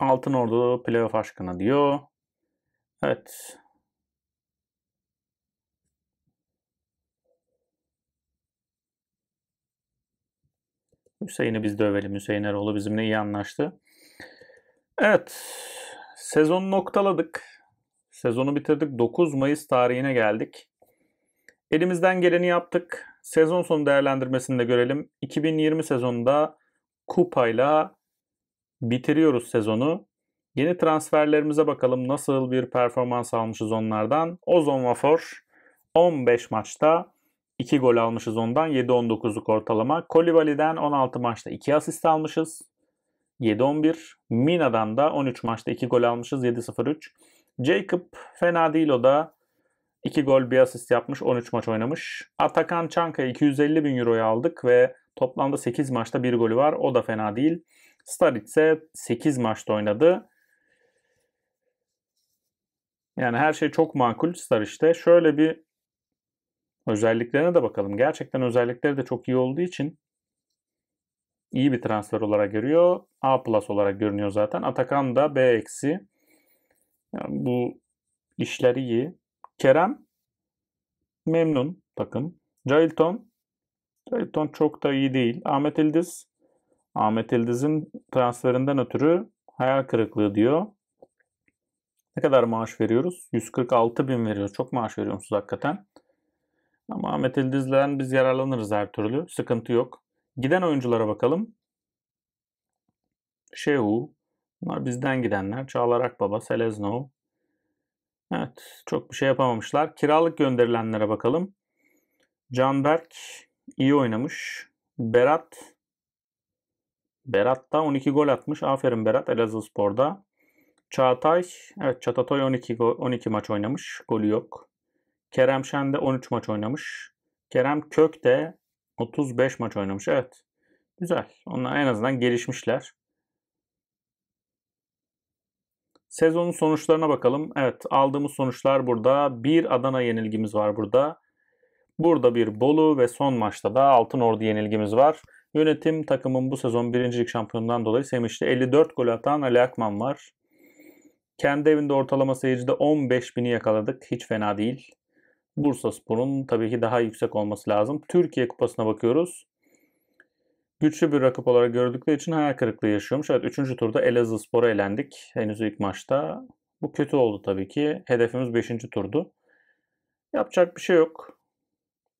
Altınordu playoff aşkına diyor. Evet. Hüseyin'i biz dövelim. Hüseyin Eroğlu bizimle iyi anlaştı. Evet. Sezonu noktaladık. Sezonu bitirdik. 9 Mayıs tarihine geldik. Elimizden geleni yaptık. Sezon sonu değerlendirmesini de görelim. 2020 sezonunda kupayla bitiriyoruz sezonu. Yeni transferlerimize bakalım nasıl bir performans almışız onlardan. Ozon Vafor 15 maçta 2 gol almışız ondan 7-19'luk ortalama. Kolivali'den 16 maçta 2 asist almışız. 7-11. Mina'dan da 13 maçta 2 gol almışız 7-0-3. Jacob fena değil o da. 2 gol bir asist yapmış 13 maç oynamış. Atakan Çanka 250 bin euroya aldık ve toplamda 8 maçta 1 golü var. O da fena değil. Staric ise 8 maçta oynadı. Yani her şey çok makul Staric'te. Şöyle bir özelliklerine de bakalım. Gerçekten özellikleri de çok iyi olduğu için iyi bir transfer olarak görüyor. A plus olarak görünüyor zaten. Atakan da B eksi. Yani bu işleri iyi. Kerem memnun takım. Cailton Cailton çok da iyi değil. Ahmet İldiz Ahmet İldiz'in transferinden ötürü hayal kırıklığı diyor. Ne kadar maaş veriyoruz? 146 bin veriyoruz. Çok maaş veriyorsunuz hakikaten. Ama Ahmet İldiz'den biz yararlanırız her türlü. Sıkıntı yok. Giden oyunculara bakalım. Şehu. Bunlar bizden gidenler. Çağlar Akbaba, Seleznov. Evet. Çok bir şey yapamamışlar. Kiralık gönderilenlere bakalım. Canberk iyi oynamış. Berat Berat da 12 gol atmış. Aferin Berat Elazığ Spor'da. Çağatay, evet Çatatoy 12 12 maç oynamış. Golü yok. Kerem Şen de 13 maç oynamış. Kerem Kök de 35 maç oynamış. Evet. Güzel. Onlar en azından gelişmişler. Sezonun sonuçlarına bakalım. Evet aldığımız sonuçlar burada. Bir Adana yenilgimiz var burada. Burada bir Bolu ve son maçta da Altın Ordu yenilgimiz var. Yönetim takımın bu sezon birincilik şampiyonundan dolayı sevinçli. 54 gol atan Ali Akman var. Kendi evinde ortalama seyircide 15 bini yakaladık. Hiç fena değil. Bursa Spor'un tabii ki daha yüksek olması lazım. Türkiye Kupası'na bakıyoruz. Güçlü bir rakip olarak gördükleri için hayal kırıklığı yaşıyormuş. Evet 3. turda Elazığ Spor'a elendik. Henüz ilk maçta. Bu kötü oldu tabii ki. Hedefimiz 5. turdu. Yapacak bir şey yok.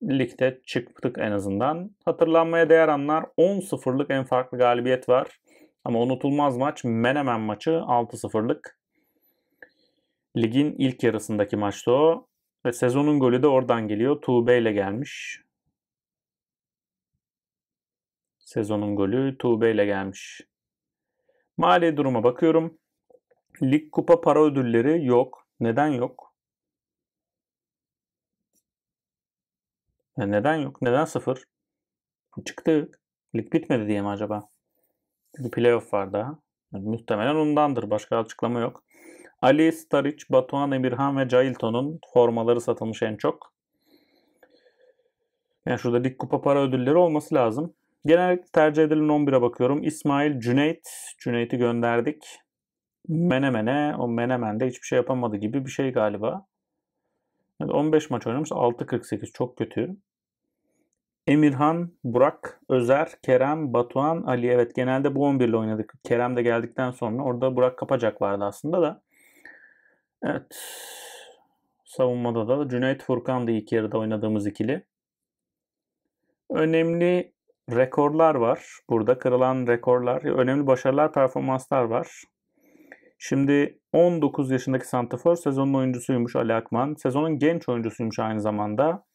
Ligde çıktık en azından. Hatırlanmaya değer anlar 10-0'lık en farklı galibiyet var. Ama unutulmaz maç Menemen maçı 6-0'lık. Ligin ilk yarısındaki maçta o. Ve sezonun golü de oradan geliyor. Tuğbe ile gelmiş. Sezonun golü Tuğbe ile gelmiş. Mali duruma bakıyorum. Lig kupa para ödülleri yok. Neden yok? Ya neden yok? Neden sıfır? Çıktık. Lig bitmedi diye mi acaba? Bir playoff var daha. Muhtemelen ondandır. Başka açıklama yok. Ali, Staric, Batuhan, Emirhan ve Cailton'un formaları satılmış en çok. Yani şurada lig kupa para ödülleri olması lazım. Genellikle tercih edilen 11'e bakıyorum. İsmail Cüneyt. Cüneyt'i gönderdik. Menemen'e. O Menemen'de hiçbir şey yapamadı gibi bir şey galiba. 15 maç oynamış. 6.48 çok kötü. Emirhan, Burak, Özer, Kerem, Batuhan, Ali. Evet genelde bu 11 ile oynadık. Kerem de geldikten sonra orada Burak Kapacak vardı aslında da. Evet. Savunmada da Cüneyt Furkan da ilk yarıda oynadığımız ikili. Önemli rekorlar var. Burada kırılan rekorlar, önemli başarılar, performanslar var. Şimdi 19 yaşındaki Santafor sezonun oyuncusuymuş Ali Akman. Sezonun genç oyuncusuymuş aynı zamanda.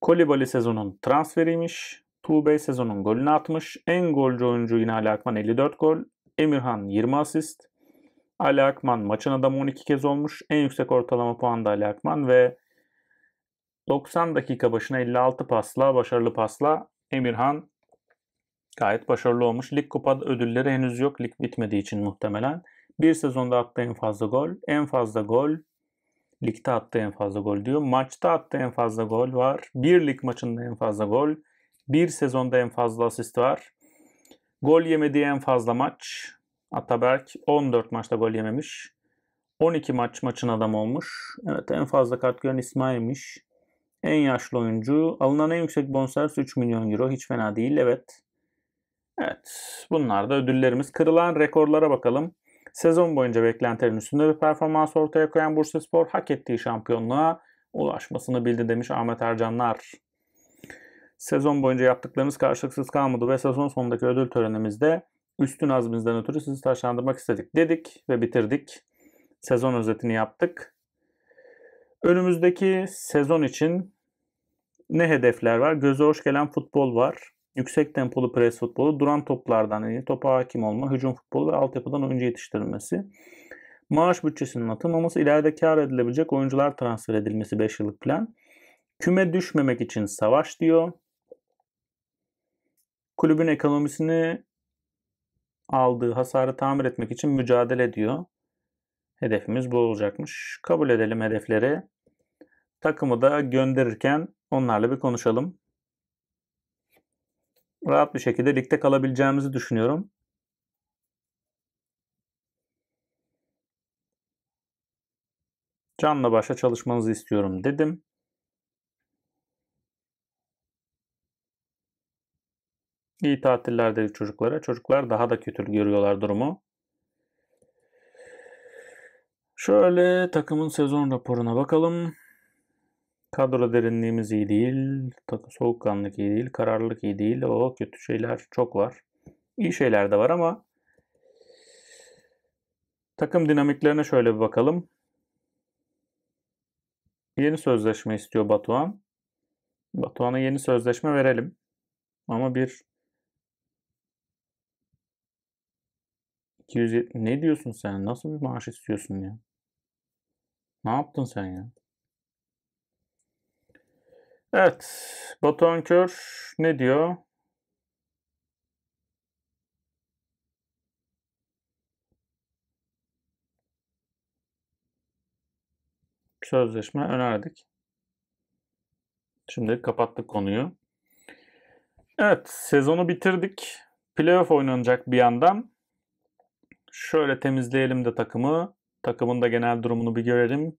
Kolibali sezonun transferiymiş. Tuğbey sezonun golünü atmış. En golcü oyuncu yine Ali Akman 54 gol. Emirhan 20 asist. Ali Akman maçın adamı 12 kez olmuş. En yüksek ortalama puan da Ali Akman ve 90 dakika başına 56 pasla, başarılı pasla Emirhan gayet başarılı olmuş. Lig kupa ödülleri henüz yok. Lig bitmediği için muhtemelen. Bir sezonda attığı en fazla gol. En fazla gol. Ligde attığı en fazla gol diyor. Maçta attığı en fazla gol var. Bir lig maçında en fazla gol. Bir sezonda en fazla asist var. Gol yemediği en fazla maç. Ataberk 14 maçta gol yememiş. 12 maç maçın adamı olmuş. Evet en fazla kart gören İsmail'miş. En yaşlı oyuncu. Alınan en yüksek bonservis 3 milyon euro. Hiç fena değil. Evet. Evet. Bunlar da ödüllerimiz. Kırılan rekorlara bakalım. Sezon boyunca beklentilerin üstünde bir performans ortaya koyan Bursaspor hak ettiği şampiyonluğa ulaşmasını bildi demiş Ahmet Ercanlar. Sezon boyunca yaptıklarınız karşılıksız kalmadı ve sezon sonundaki ödül törenimizde üstün azmimizden ötürü sizi taşlandırmak istedik dedik ve bitirdik. Sezon özetini yaptık. Önümüzdeki sezon için ne hedefler var? Göze hoş gelen futbol var. Yüksek tempolu pres futbolu, duran toplardan yani topa hakim olma, hücum futbolu ve altyapıdan oyuncu yetiştirilmesi. Maaş bütçesinin atılmaması, ileride kar edilebilecek oyuncular transfer edilmesi 5 yıllık plan. Küme düşmemek için savaş diyor. Kulübün ekonomisini aldığı hasarı tamir etmek için mücadele ediyor. Hedefimiz bu olacakmış. Kabul edelim hedefleri. Takımı da gönderirken onlarla bir konuşalım. Rahat bir şekilde ligde kalabileceğimizi düşünüyorum. Canla başla çalışmanızı istiyorum dedim. İyi tatiller dedik çocuklara. Çocuklar daha da kötü görüyorlar durumu. Şöyle takımın sezon raporuna bakalım. Kadro derinliğimiz iyi değil. Soğukkanlık iyi değil. Kararlılık iyi değil. O kötü şeyler çok var. İyi şeyler de var ama takım dinamiklerine şöyle bir bakalım. Yeni sözleşme istiyor Batuhan. Batuhan'a yeni sözleşme verelim. Ama bir 270 ne diyorsun sen? Nasıl bir maaş istiyorsun ya? Ne yaptın sen ya? Evet. Batuhan Kör ne diyor? Sözleşme önerdik. Şimdi kapattık konuyu. Evet, sezonu bitirdik. Playoff oynanacak bir yandan. Şöyle temizleyelim de takımı. Takımın da genel durumunu bir görelim.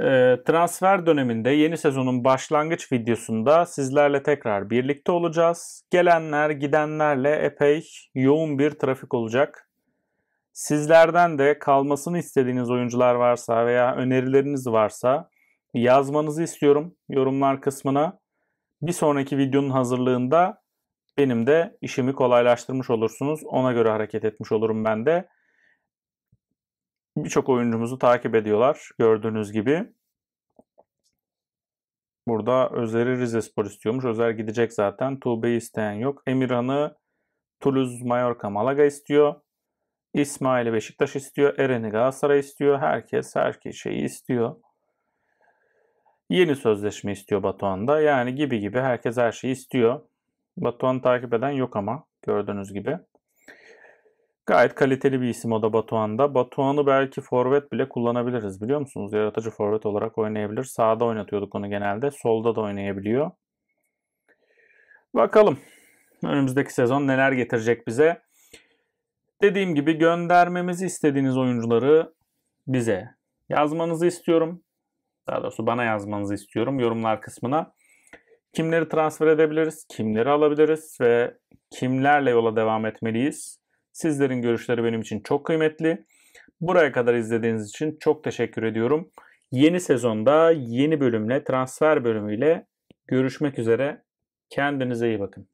E, transfer döneminde yeni sezonun başlangıç videosunda sizlerle tekrar birlikte olacağız. Gelenler gidenlerle epey yoğun bir trafik olacak. Sizlerden de kalmasını istediğiniz oyuncular varsa veya önerileriniz varsa yazmanızı istiyorum yorumlar kısmına. Bir sonraki videonun hazırlığında benim de işimi kolaylaştırmış olursunuz. Ona göre hareket etmiş olurum ben de birçok oyuncumuzu takip ediyorlar gördüğünüz gibi. Burada Özer'i Rize Spor istiyormuş. Özer gidecek zaten. Tuğbe'yi isteyen yok. Emirhan'ı Toulouse, Mallorca, Malaga istiyor. İsmail'i Beşiktaş istiyor. Eren'i Galatasaray istiyor. Herkes her şeyi istiyor. Yeni sözleşme istiyor Batuhan'da. Yani gibi gibi herkes her şeyi istiyor. Batuhan'ı takip eden yok ama gördüğünüz gibi. Gayet kaliteli bir isim o da Batuhan'da. Batuhan'ı belki forvet bile kullanabiliriz biliyor musunuz? Yaratıcı forvet olarak oynayabilir. Sağda oynatıyorduk onu genelde. Solda da oynayabiliyor. Bakalım önümüzdeki sezon neler getirecek bize. Dediğim gibi göndermemizi istediğiniz oyuncuları bize yazmanızı istiyorum. Daha doğrusu bana yazmanızı istiyorum yorumlar kısmına. Kimleri transfer edebiliriz, kimleri alabiliriz ve kimlerle yola devam etmeliyiz? Sizlerin görüşleri benim için çok kıymetli. Buraya kadar izlediğiniz için çok teşekkür ediyorum. Yeni sezonda yeni bölümle, transfer bölümüyle görüşmek üzere. Kendinize iyi bakın.